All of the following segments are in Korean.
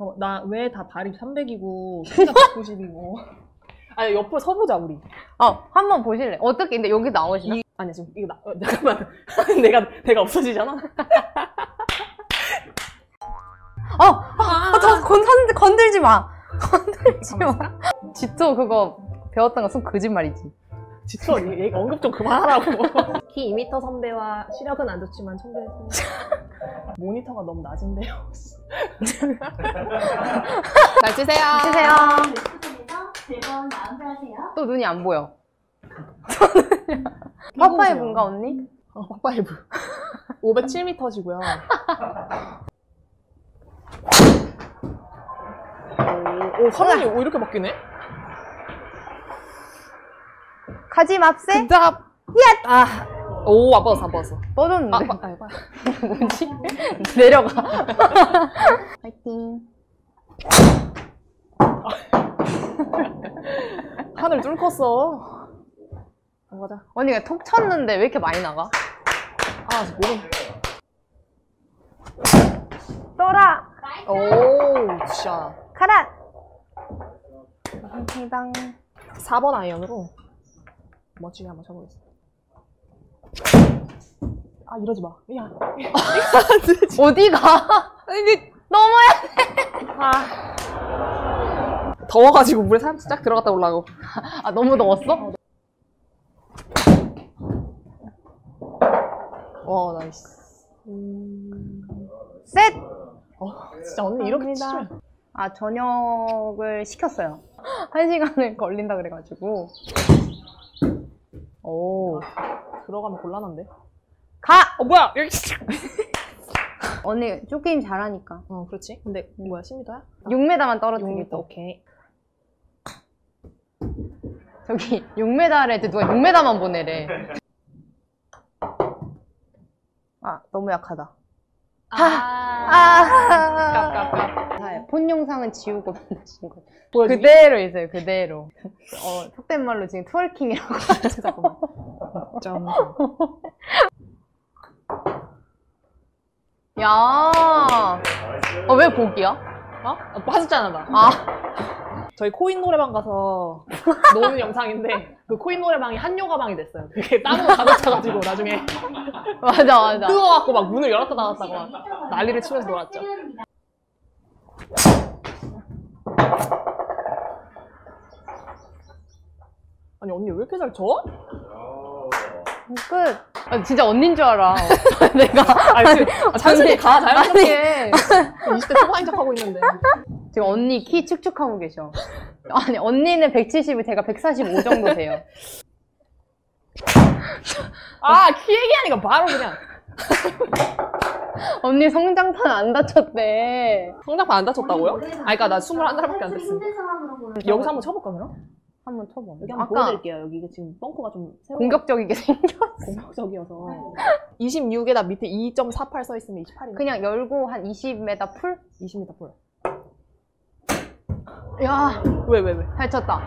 어, 나왜 다 발이 300이고 키가 190이고 아니 옆으로 서보자 우리 어, 한번 보실래? 어떻게, 근데 여기 나오시나? 이, 아니야 지금 이거 나 어, 잠깐만 내가 내가 없어지잖아 어! 아, 저 건, 건들, 건들지 마! 건들지 마. 지토 그거 배웠던 거속 거짓말이지. 지투 언니 얘 언급 좀 그만하라고 키 2m 선배와 시력은 안 좋지만 선배는 모니터가 너무 낮은데요 잘 치세요. 100번 마음대하세요. 또 눈이 안 보여. 파파이브인가, 언니? 어, 파파이브. 507m시고요. 오, 오 화면이 오, 이렇게 바뀌네? 가지 맙세? 근답. 아, 오, 안 받았어, 안 받았어. 뻗었는데. 아, 아, 아, 아. 뭐지? 내려가. 파이팅. 하늘 뚫었어. 안 가자. 언니가 톡 쳤는데 왜 이렇게 많이 나가? 아, 모름. 떠라! 오, 굿샷. 가라! 해당. 4번 아이언으로 멋지게 한번 쳐보겠습니다. 아, 이러지 마. 야, 어디가? 이게 넘어야 아. 더워가지고 물에 살짝 들어갔다 올라고. 아, 너무 더웠어? 와, nice. 음... 샷! 어, 진짜 언니 이렇게. 치면. 아, 저녁을 시켰어요. 한 시간을 걸린다 그래가지고. 오. 들어가면 곤란한데? 가! 어, 뭐야! 여기. 언니, 쪼게임 잘하니까. 어, 그렇지. 근데, 뭐야, 10m야? 6m만 떨어뜨리기 6m, 오케이. 저기 6m래 누가 6m만 보내래. 아 너무 약하다. 아. 아. 깝깝깝. 아, 폰 영상은 지우고 만드신 거. 그대로 있어요 그대로. 어 속된 말로 지금 트월킹이라고 하죠 잠깐만. 점. 야. 어왜 복이야? 어? 아, 빠졌잖아, 나. 아 저희 코인 노래방 가서 노는 영상인데 그 코인 노래방이 한요 가 방이 됐어요. 그게 땀으로 가득 차가지고 나중에 맞아 맞아. 뜨거워갖고 막 문을 열었다 닫았다고 막 난리를 치면서 놀았죠. 아니 언니 왜 이렇게 잘 쳐? 끝. 아, 진짜 언닌 줄 알아. 내가 아니 지금 아, 가 자연스럽게 20대 초반인 척 하고 있는데 지금 언니 키 축축하고 계셔. 아니 언니는 170이 제가 145 정도 돼요. 아 키 얘기하니까 바로 그냥 언니 성장판 안 다쳤대. 성장판 안 다쳤다고요? 아 그니까 나 21살밖에 안 됐어 보는 여기서 한번 쳐볼까 그럼? 한번 쳐봐. 여기 한번 아까 보여드릴게요 여기 이게 지금 벙커가 좀 새로 공격적이게 생겨. 공격적이어서 26에다 밑에 2.48 써 있으면 28이네. 그냥 열고 한 20m 풀? 20m 풀. 야, 왜, 왜, 왜? 잘 쳤다.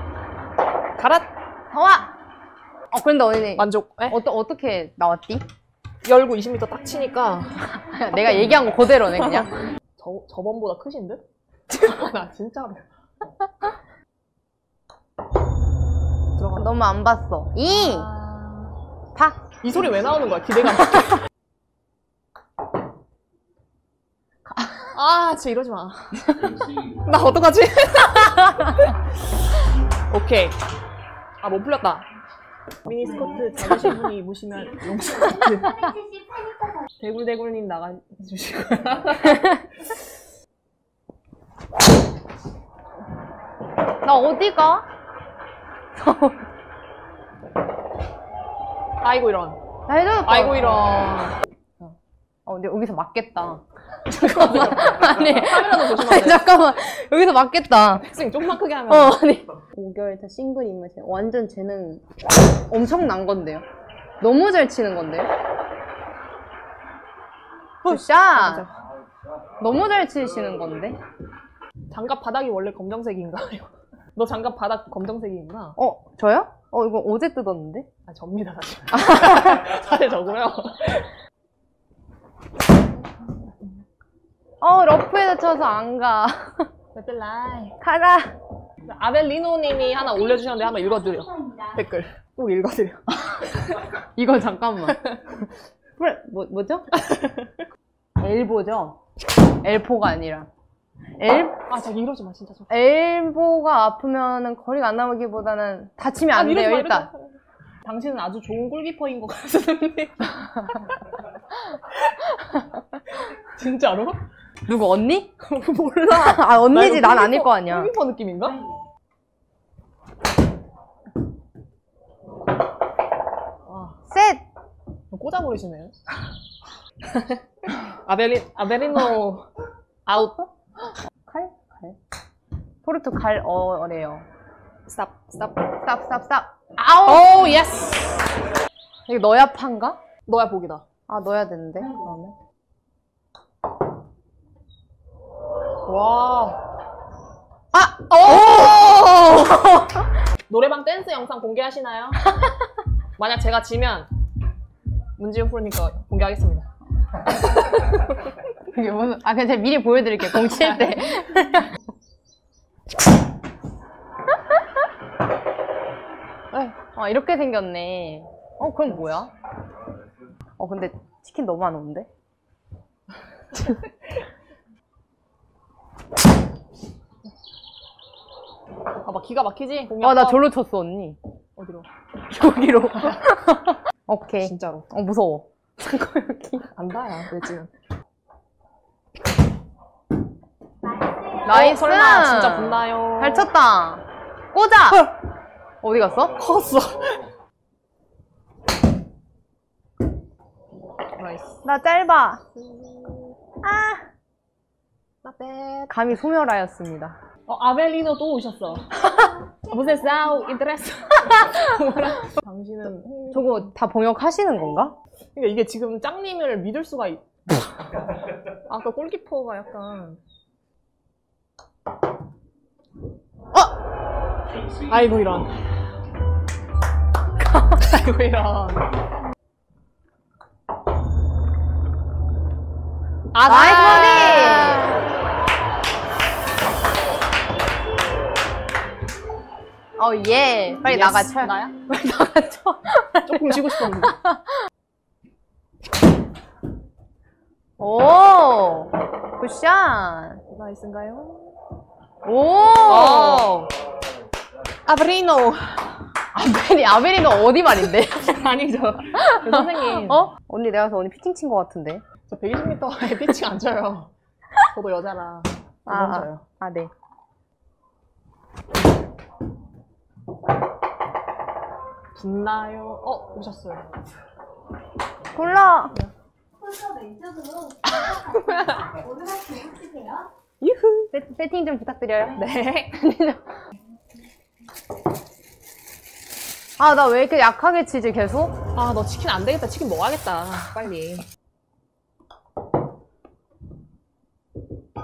가라! 나와! 어, 그런데 언니, 만족. 에? 어, 어떻게 나왔디? 열고 20m 딱 치니까 내가 얘기한 거 그대로네, 그냥. 저, 저번보다 크신 듯? 나 진짜로. 들어가. 너무 안 봤어. 이! 아... 박! 이 소리 왜 나오는 거야? 기대감. 아, 진짜 이러지 마. 나 어떡하지? 오케이. 아, 못 풀렸다. 미니스커트 작으신 분이 입으시면. 378m 대굴대굴님 나가주시고요. 나 어디 가? 아이고, 이런. 나 해줬다. 아이고, 이런. 어, 근데 여기서 맞겠다. 잠깐만. 아니. 카메라도 조심하세요. 잠깐만. 여기서 맞겠다. 스윙 좀만 크게 하면. 어, 아니. 5개월 차 싱글 입맛이 완전 쟤는 엄청난 건데요. 너무 잘 치는 건데요. 굿샷! 너무 잘 치시는 건데. 장갑 바닥이 원래 검정색인가요? 너 장갑 바닥 검정색이구나. 어, 저요? 어, 이거 어제 뜯었는데? 아, 접니다, 사실. 사실 저고요. 어, 러프에다 쳐서 안 가. 베틀라이. 가라. 아벨리노님이 하나 올려주셨는데 한번 읽어드려. 감사합니다. 댓글. 꼭 읽어드려. 이거 잠깐만. 뭐, 뭐죠? 엘보죠? 엘포가 아니라. 엘, 아, 자기 이러지 마, 진짜. 저. 엘보가 아프면은 거리가 안 남기보다는 다치면 안 이러지 돼요, 마, 일단. 당신은 아주 좋은 골키퍼인 것 같은데. 진짜로? 누구, 언니? 몰라. 아, 언니지, 나난 이거 아닐 거 아니야. 골키퍼 느낌인가? 와, 셋! 꽂아버리시네. 아벨리, 아벨리노 아웃. 칼? 칼? 포르투 갈, 어, 래요 stop, stop. stop, stop, stop. 아우! 오, yes! 이거 넣어야 판가? 넣어야 보기다. 아, 넣어야 되는데, 그러면. 와. 아! 오! 노래방 댄스 영상 공개하시나요? 만약 제가 지면 문지은 프로니까 공개하겠습니다. 이게 무슨, 아, 그냥 제가 미리 보여드릴게요, 공 칠 때. 네. 아, 이렇게 생겼네. 어, 그럼 뭐야? 어, 근데 치킨 너무 안 오는데? 봐봐, 기가 막히지? 아, 나 절로 쳤어, 언니. 어디로? 여기로. 오케이. 진짜로. 어, 무서워. 잠깐, 여기. 언더야, 왜 지금. nice! 설마 진짜 붙나요? 잘 쳤다. 꽂아! 어디 갔어? 컸어. 나이스. 나 짧아. 아! 나빼. 감히 소멸하였습니다. 어, 아벨리노 또 오셨어. 무슨 싸우 인트레스. 뭐라? 당신은 저거 다 번역하시는 건가? 그러니까 이게 지금 짱님을 믿을 수가 있... 아까 골키퍼가 약간 어! 아이고 이런 아이고 이런 아 nice 버디! 어, 예. 빨리 yes. 나가, 쳐. 나야? 빨리 나가, 쳐. 조금 지고 싶었는데 오! 굿샷! 나이스인가요? 오! 오 아브리노 아베리, 아베리는 어디 말인데? 아니죠 그 선생님 어? 언니, 내가 서 언니 피팅 친 것 같은데. 저 120m에 피칭 안 쳐요. 저도 여자라. 두번 아, 쳐요. 아, 네. 붙나요? 어, 오셨어요. 골라! 손서 왼쪽으로 오르막 들고 치세요. 유후. 세, 세팅 좀 부탁드려요. 네. 아, 나 왜 이렇게 약하게 치지, 계속? 아, 너 치킨 안 되겠다. 치킨 먹어야겠다. 빨리.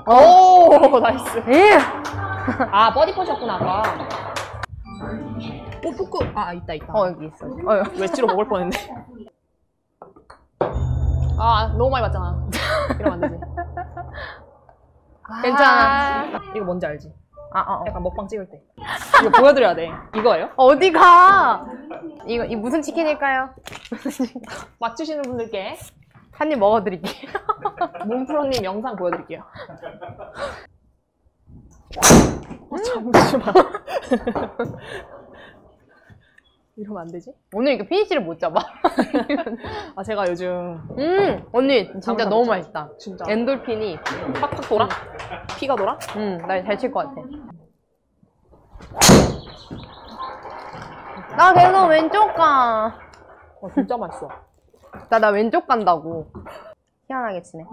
오, nice. 예! 아, 버디 퍼셨구나, 아까. 오, 포크. 아, 있다, 있다. 어, 여기 있어. 어. 웨지로 먹을 뻔했네. 아, 너무 많이 봤잖아. 이러면 안 되지. 괜찮아. 이거 뭔지 알지? 아, 아, 어. 약간 먹방 찍을 때. 이거 보여드려야 돼. 이거예요? 어디 가? 이거, 이 무슨 치킨일까요? 맞추시는 분들께 한 입 먹어드릴게요. 문프로님 영상 보여드릴게요. 어, 잠시만. 이러면 안 되지? 오늘 이거 피니시를 못 잡아. 아, 제가 요즘 음, 언니, 진짜 너무. 맛있다. 진짜 엔돌핀이, 팍팍 돌아? 피가 돌아? 음, 나잘칠 것 같아. 나 계속 왼쪽 가. 와, 진짜 맛있어. 나, 나 왼쪽 간다고. 희한하게 치네.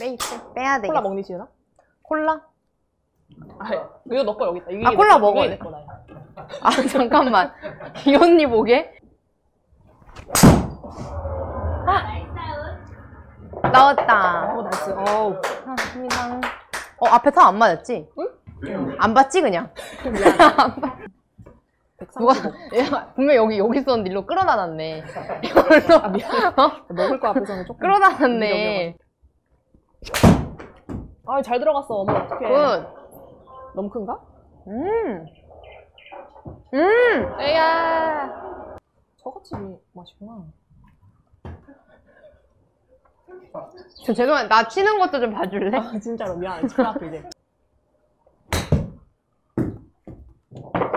메이트. 빼야 돼. 콜라 먹니, 지은아? 콜라? 아, 이거 너거 여기 있다. 이게 아, 내 콜라 거, 먹어요. 이게 내 거다. 아, 잠깐만. 이 언니 보게? nice out. 나왔다. 어, nice. 어우. 감사합니다. 어, 앞에 타 안 맞았지? 응? 안 봤지, 그냥? 누가, 135. 얘가 분명 여기, 여기 있었는데 일로 끌어다 놨네. 이걸로. 아, 미안. 어? 먹을 거 앞에서는 조금. 끌어다 놨네. 아, 잘 들어갔어. 어머, 어떡해. 굿. 너무 큰가? 음. 음. 에야. 저같이 맛이구나. 저 죄송한데 나 치는 것도 좀 봐줄래? 아, 진짜로 미안해. 큰일 이제.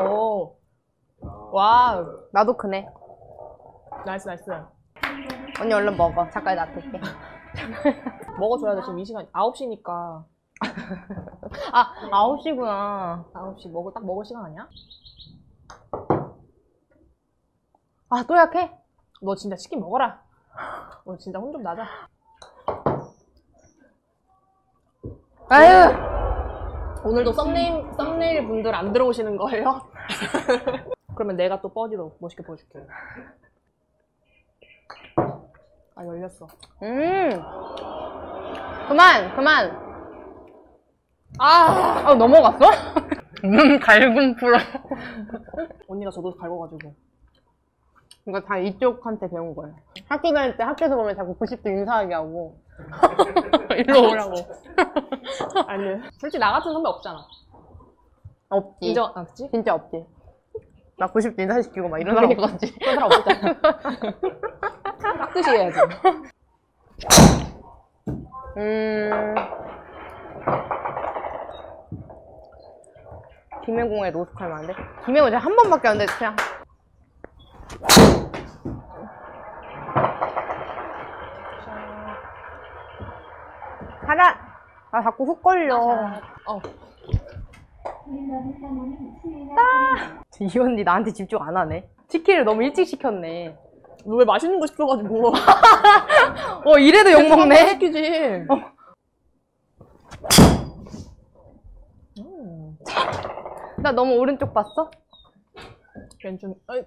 오. wow. 나도 크네. nice, nice. 언니 얼른 먹어. 잠깐 놔둘게. 먹어줘야 돼. 지금 이 시간 9시니까. 아, 9시구나. 9시 먹을, 딱 먹을 시간 아니야? 아, 또 약해? 너 진짜 치킨 먹어라. 너 진짜 혼 좀 나자. 아유. 오늘도 썸네일, 썸네일 분들 안 들어오시는 거예요? 그러면 내가 또 뻐디로 멋있게 보여줄게. 아, 열렸어. 음. 그만, 그만. 아! 아, 넘어갔어? 음, 갈군 풀어. 언니가 저도 갈궈가지고. 이거 다 이쪽한테 배운 거예요. 학교 다닐 때 학교에서 보면 자꾸 90도 인사하게 하고. 일로 오라고. 아니, 솔직히 나 같은 선배 없잖아. 없지. 인정, 아, 그치? 진짜 없지. 나 90도 인사시키고 막 이런 사람 없었지. 그런 사람 없었잖아. 깍듯이 해야지. 음. 김해공에 노숙하면 안 돼? 김해공 제가 한 번밖에 안 돼, 그냥. 가라! 아, 자꾸 훅 걸려. 어. 이 언니 나한테 집중 안 하네. 치킨을 너무 일찍 시켰네. 너 왜 맛있는 거 시켜가지고. 어, 이래도 욕먹네? 시키지. 음. 나 너무 오른쪽 봤어? 왼쪽, 어이.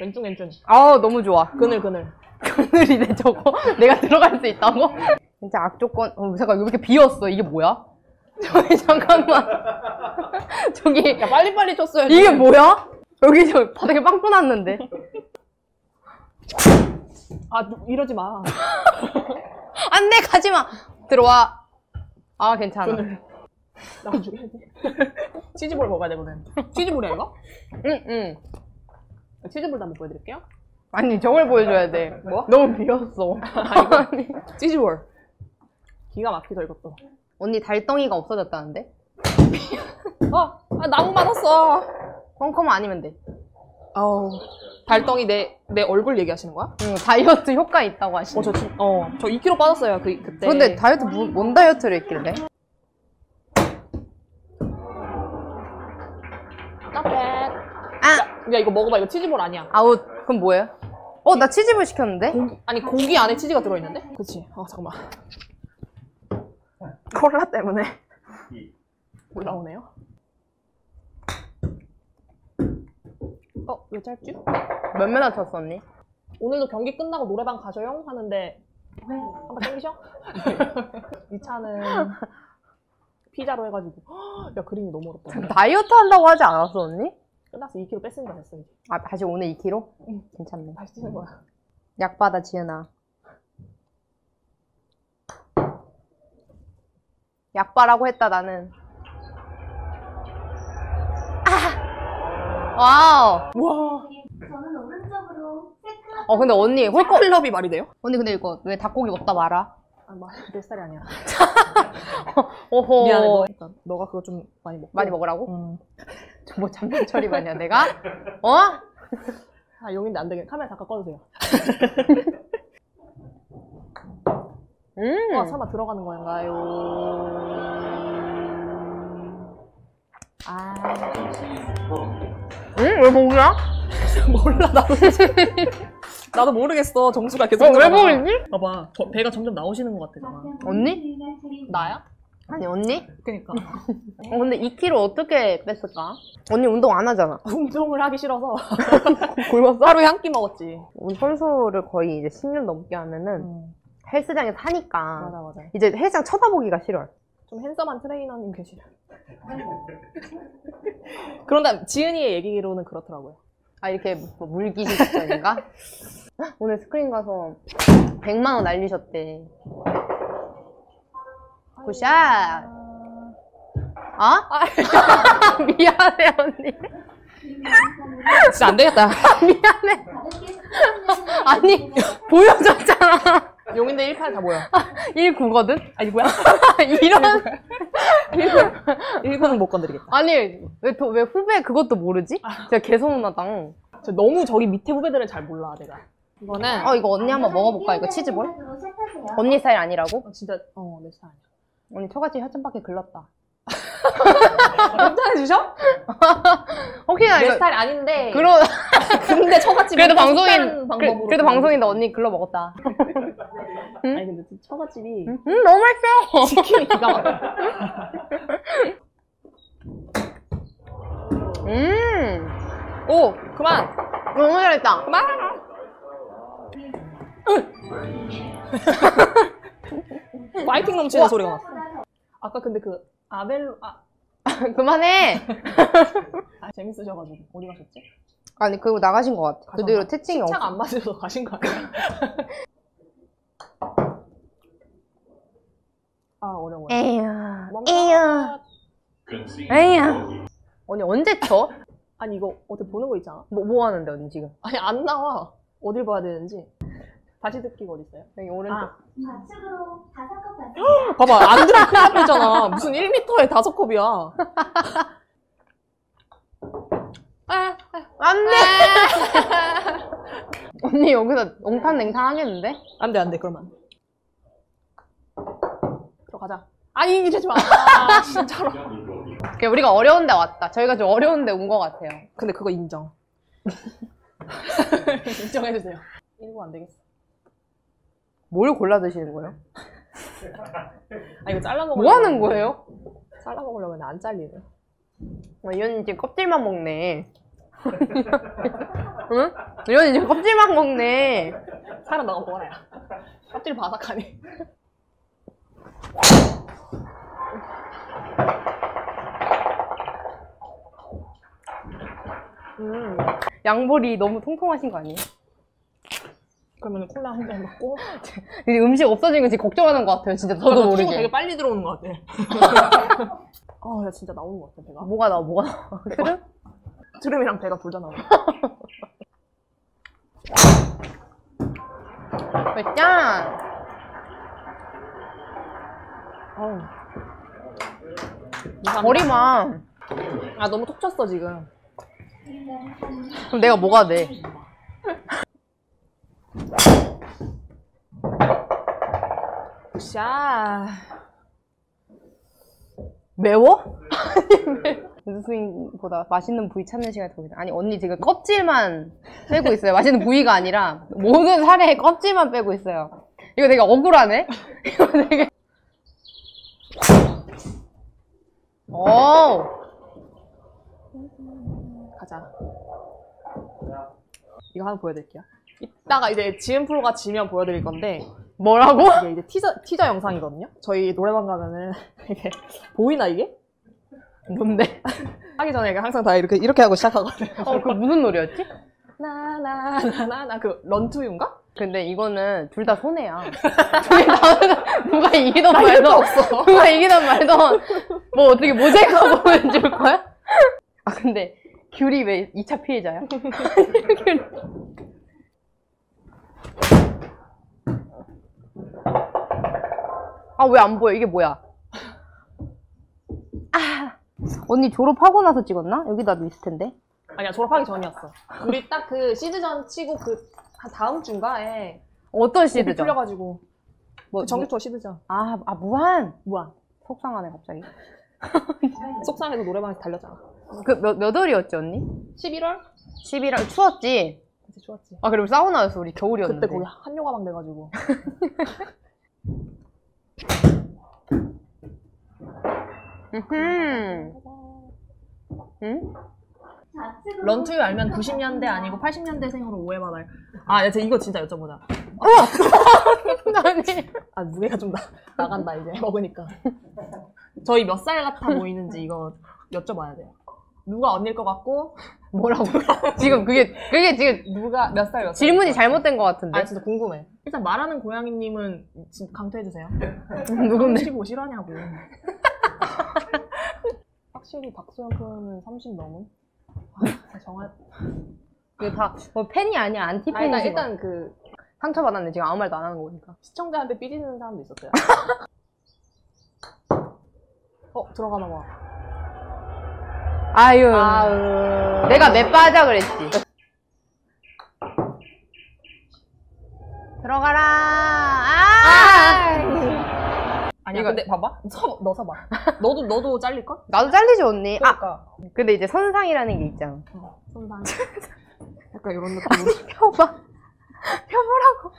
왼쪽, 왼쪽. 아 너무 좋아. 그늘, 그늘. 그늘이네, 저거. 내가 들어갈 수 있다고? 진짜 악조건. 어, 잠깐, 왜 이렇게 비었어? 이게 뭐야? 저기, 잠깐만. 저기, 야, 빨리빨리 쳤어야지. 이게 뭐야? 여기 저 바닥에 빵꾸 났는데. 아, 너 이러지 마. 안 돼, 가지 마! 들어와. 아, 괜찮아. 그늘. 나중에. 치즈볼 먹어야 되거든. 치즈볼이야, 이거? 응, 응. 치즈볼도 한번 보여드릴게요. 아니, 저걸 보여줘야 돼. 뭐? 너무 비었어. 아니. 치즈볼. 기가 막히죠, 이것도. 언니 달덩이가 없어졌다는데? 어, 아, 나무 맞았어. 컴컴 아니면 돼. 아우. 달덩이 내, 내 얼굴 얘기하시는 거야? 응, 다이어트 효과 있다고 하시네. 어, 저, 진, 어, 저 2kg 빠졌어요, 그, 그때. 근데 다이어트, 뭐, 뭔 다이어트를 했길래? 야, 이거 먹어봐. 이거 치즈볼 아니야. 아웃. 그럼 뭐예요? 어, 나 치즈볼 시켰는데? 고기, 아니, 고기 안에 치즈가 들어있는데? 그치. 아, 잠깐만. 콜라 때문에. 올라오네요. 어, 왜 짧지? 몇 메나 쳤어, 언니? 오늘도 경기 끝나고 노래방 가셔요? 하는데, 한번 땡기셔? 이 차는 피자로 해가지고. 헉, 야, 그림이 너무 어렵다. 다이어트 한다고 하지 않았어, 언니? 끝났어. 2kg 뺐으니까 됐어, 이제. 아, 다시 오늘 2kg? 응. 괜찮네. 다시 찌는 거야. 약 받아, 지은아. 약 바라고 했다, 나는. 아! 와우. 와. 저는 오른쪽으로 세클럽 어, 근데 언니, 홀컵. 클럽이 말이 돼요? 언니, 근데 이거 왜 닭고기 먹다 말아? 아, 마, 내 스타일이 아니야. 오호. 미안해. 너, 일단 너가 그거 좀 많이 먹고. 많이 먹으라고? 음. 뭐 잠깐 처리반이야, 내가? 어? 아, 용인데 안 되겠네. 카메라 잠깐 꺼주세요. 음. 와, 설마 들어가는 건가요? 아, 응? 왜 먹냐? 몰라, 나도. 나도 모르겠어. 정수가 계속. 어, 왜 들어가. 먹지? 봐봐. 저 배가 점점 나오시는 것 같아. 언니? 나야? 아니, 언니? 그니까. 어, 근데 2kg 어떻게 뺐을까? 언니 운동 안 하잖아. 운동을 하기 싫어서. 굶었어? 하루에 한 끼 먹었지. 우리 선수를 거의 이제 10년 넘게 하면은 음, 헬스장에서 하니까 맞아, 맞아. 이제 헬스장 쳐다보기가 싫어요. 좀 핸섬한 트레이너님 계시죠. 그런데 지은이의 얘기로는 그렇더라고요. 아, 이렇게 뭐 물기시 직전인가? 오늘 스크린 가서 100만 원 날리셨대. 굿샷. 어? 아, 미안해, 언니. 진짜 안 되겠다. 미안해. 아니, 보여줬잖아. 용인대 1판 다 모여. 1구거든? 아니, 뭐야? 이런. 1구는 못 건드리겠다. 아니, 왜, 도- 왜 후배 그것도 모르지? 진짜 개소문나다. 저 너무 저기 밑에 후배들은 잘 몰라, 내가. 이거는, 어, 이거 언니 한번 먹어볼까? 이거 치즈볼? 시작하세요. 언니 스타일 아니라고? 어, 진짜, 어, 내 스타일 아니야. 언니 처갓집 혀점밖에 글렀다. 괜찮아 주셔? 혹시나 내 이거. 스타일 아닌데. 그러, 근데 처갓집 그래도 좀 방송인, 방법으로 그, 그래도 방송인데 언니 글러 먹었다. 아니 근데 처갓집이 음, 너무 맛있어! 치킨이 기가 막혀. 음, 오 그만 너무 잘했다. 그만. 파이팅 넘치는 소리가 났어. 아까 근데 그 아벨로 아, 그만해! 아, 재밌으셔가지고 어디 가셨지? 아니, 그리고 나가신 것 같아. 가셨나? 그대로 태칭이 없어. 차가 안 맞으셔서 가신 거 아니야? 아 어려워요. 에휴, 멈춰. 에휴, 에휴. 언니 언제 쳐? 아니 이거 어떻게 보는 거 있잖아. 뭐, 뭐 하는데, 언니 지금? 아니 안 나와. 어딜 봐야 되는지. 다시 듣기가 어디 있어요? 여기 오른쪽. 아, 좌측으로 다섯 컵 받습니다. 봐봐 안 들으면 큰일 날 뻔했잖아. 무슨 1m에 다섯 컵이야. 아, 아, 안 돼! 언니 여기서 옹탄 냉탕 하겠는데? 안 돼, 안 돼, 그러면. 들어가자. 아니, 이러지 마. 아, 진짜로. 그래, 우리가 어려운 데 왔다. 저희가 좀 어려운 데 온 것 같아요. 근데 그거 인정. 인정해주세요. 1구 안 되겠어. 뭘 골라 드시는 거예요? 아, 이거 잘라 먹으려고. 뭐 하는 거예요? 잘라 먹으려고 했는데 안 잘리네. 아, 이 언니 지금 껍질만 먹네. 응? 이 언니 지금 껍질만 먹네. 살아 나가 먹어라, 야. 껍질 바삭하네. 음. 양볼이 너무 통통하신 거 아니에요? 그러면 콜라 한 잔 먹고. 이제 음식 없어진 거 지금 걱정하는 것 같아요. 진짜 저도 모르게. 되게 빨리 들어오는 것 같아. 아, 야, 진짜 나오는 것 같아, 배가. 뭐가 나와, 뭐가 나와. 트름이랑 배가 둘 다 나오네. 짠! 어우. 머리만. 아, 너무 톡 쳤어, 지금. 그럼 내가 뭐가 돼? 샤. 매워? 스윙보다 맛있는 부위 찾는 시간이 더 길다. 아니, 언니 지금 껍질만 빼고 있어요. 맛있는 부위가 아니라 모든 살에 껍질만 빼고 있어요. 이거 되게 억울하네? 이거 되게. 오! 가자. 이거 하나 보여드릴게요. 이따가 이제 지은 프로가 지면 보여드릴 건데, 뭐라고? 이게 이제 티저, 티저 영상이거든요? 저희 노래방 가면은, 이게, 보이나 이게? 뭔데? 하기 전에 항상 다 이렇게, 이렇게 하고 시작하거든요. 어, 그 무슨 노래였지? 나나나나나, 그, 런투유인가? 근데 이거는 둘 다 손해야. 둘이 다 누가 이기던 말던 없어. 누가 이기던 말던 뭐 어떻게 모자이크 보여줄 거야? 아 근데 귤이 왜 2차 피해자야? 귤. 아 왜 안 보여? 이게 뭐야? 아 언니 졸업하고 나서 찍었나? 여기다도 있을 텐데. 아니야, 졸업하기 전이었어. 우리 딱 그 시드전 치고 그, 한 다음 주인가에, 어떤 시드 시드죠? 풀려가지고, 뭐, 그 정규투어 시드전. 아, 아 무한. 무한. 속상하네 갑자기. 속상해서 노래방에서 달렸잖아. 그 몇, 몇 월이었지 언니? 11월? 11월 추웠지? 그때 좋았지. 아 그리고 사우나였어 우리 겨울이었는데 그때 거기 한요가방 돼가지고. 음. 응? 런투유 알면 90년대 아니고 80년대생으로 오해받아요. 아, 야, 쟤 이거 진짜 여쭤보자. 아니 아, 무게가 좀 나, 나간다, 이제. 먹으니까. 저희 몇 살 같아 보이는지 이거 여쭤봐야 돼요. 누가 언니일 것 같고, 뭐라고? 지금 그게, 그게 지금 누가 몇 살 몇 살? 질문이 잘못된 것 같은데. 아 진짜 궁금해. 일단 말하는 고양이님은 진- 강퇴해주세요. 누군데? 35 싫어하냐고. 확실히 박소영 표현은 30 넘은? 아, 정말. 이게 다, 뭐 팬이 아니야, 아, 안티 팬이지. 일단, 일단 그 상처받았네, 지금 아무 말도 안 하는 거 보니까. 시청자한테 삐지는 사람도 있었어요. 어 들어가나 봐. 아유. 아으. 내가 몇 빠자 그랬지. 들어가라. 아! 아 니야 이거- 근데 봐봐. 서, 너 서봐. 너도 너도 잘릴 걸? 나도 잘리지, 언니. 아, 그러니까. 근데 이제 선상이라는 게 있잖아. 어, 손상. 약간 이런 느낌으로. 펴봐. 펴보라고.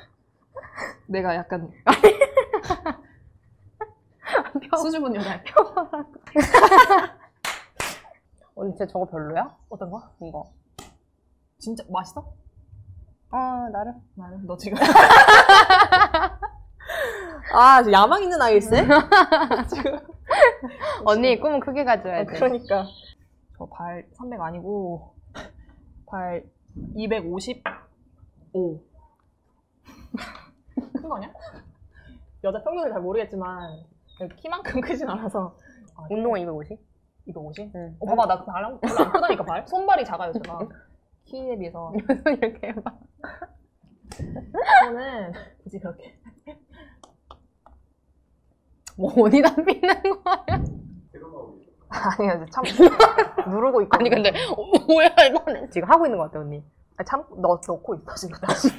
내가 약간 펴. 수줍은 여자. 언니 진짜 저거 별로야? 어떤 거? 이거. 진짜 맛있어? 어, 나름. 나는 너 지금. 아, 저 야망 있는 아이일세? 지금. 언니 꿈은 크게 가져야 아, 돼. 그러니까. 저 발 300 아니고, 발 255. 큰 거냐? 여자 평균을 잘 모르겠지만, 키만큼 크진 않아서. 아, 운동화 250? 250? 응. 어, 봐봐, 나 발, 별로 안 크다니까, 발. 손발이 작아요, 제가. 키에 비해서. 손 이렇게 해봐. 저는 굳이 그렇게. 뭐 어디다 삐는 거야? 아니요, 이제 참. 누르고 있고. 아니 근데 어, 뭐야 이거는 지금 하고 있는 것 같아 언니. 참, 넣, 넣고 있어, 지금 다시.